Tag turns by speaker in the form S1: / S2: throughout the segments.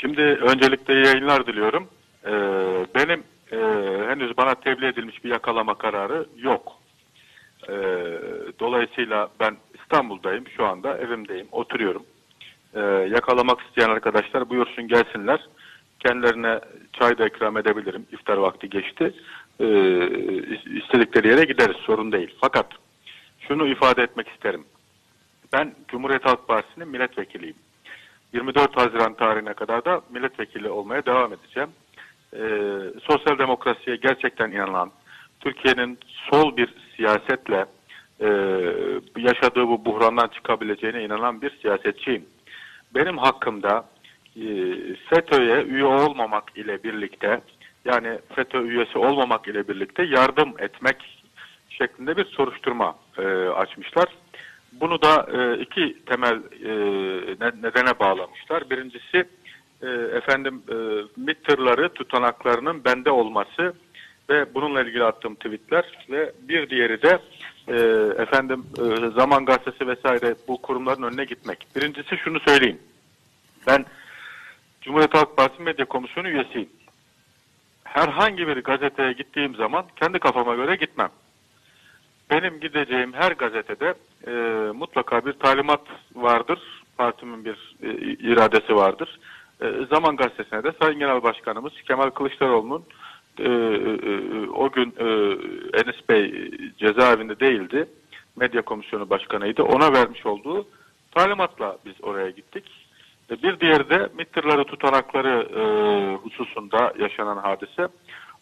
S1: Şimdi öncelikle yayınlar diliyorum. Ee, benim e, henüz bana tebliğ edilmiş bir yakalama kararı yok. Ee, dolayısıyla ben İstanbul'dayım şu anda evimdeyim oturuyorum. Ee, yakalamak isteyen arkadaşlar buyursun gelsinler. Kendilerine çay da ikram edebilirim. İftar vakti geçti. Ee, istedikleri yere gideriz sorun değil. Fakat şunu ifade etmek isterim. Ben Cumhuriyet Halk Partisi'nin milletvekiliyim. 24 Haziran tarihine kadar da milletvekili olmaya devam edeceğim. Ee, sosyal demokrasiye gerçekten inanan, Türkiye'nin sol bir siyasetle e, yaşadığı bu buhrandan çıkabileceğine inanan bir siyasetçiyim. Benim hakkımda e, FETÖ'ye üye olmamak ile birlikte yani FETÖ üyesi olmamak ile birlikte yardım etmek şeklinde bir soruşturma e, açmışlar. Bunu da e, iki temel e, nedene bağlamışlar. Birincisi e, efendim e, MİT tırları tutanaklarının bende olması ve bununla ilgili attığım tweetler ve bir diğeri de e, efendim Zaman Gazetesi vesaire bu kurumların önüne gitmek. Birincisi şunu söyleyeyim. Ben Cumhuriyet Halk Partisi Medya Komisyonu üyesiyim. Herhangi bir gazeteye gittiğim zaman kendi kafama göre gitmem. Benim gideceğim her gazetede e, mutlaka bir talimat vardır. Partimin bir e, iradesi vardır. E, Zaman Gazetesi'ne de Sayın Genel Başkanımız Kemal Kılıçdaroğlu'nun e, e, o gün e, Enis Bey cezaevinde değildi. Medya Komisyonu Başkanıydı. Ona vermiş olduğu talimatla biz oraya gittik. E, bir diğeri de MİT'tirleri tutanakları e, hususunda yaşanan hadise.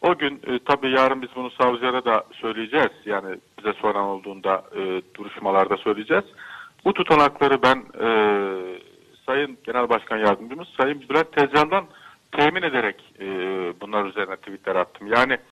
S1: O gün e, tabii yarın biz bunu savcılara da söyleyeceğiz. Yani bize soran olduğunda e, duruşmalarda söyleyeceğiz. Bu tutanakları ben e, Sayın Genel Başkan Yardımcımız Sayın Bülent Tezcan'dan temin ederek e, bunlar üzerine tweetler attım. Yani